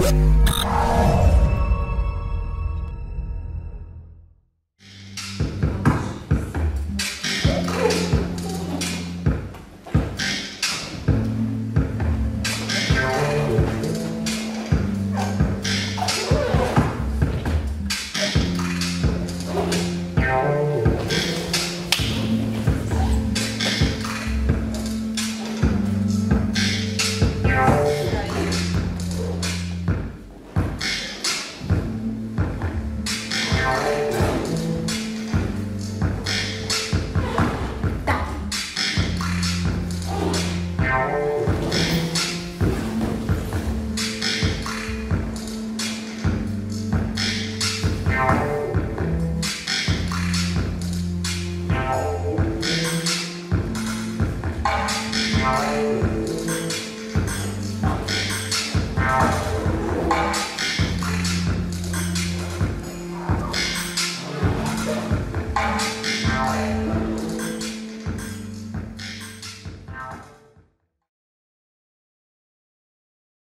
you Thank.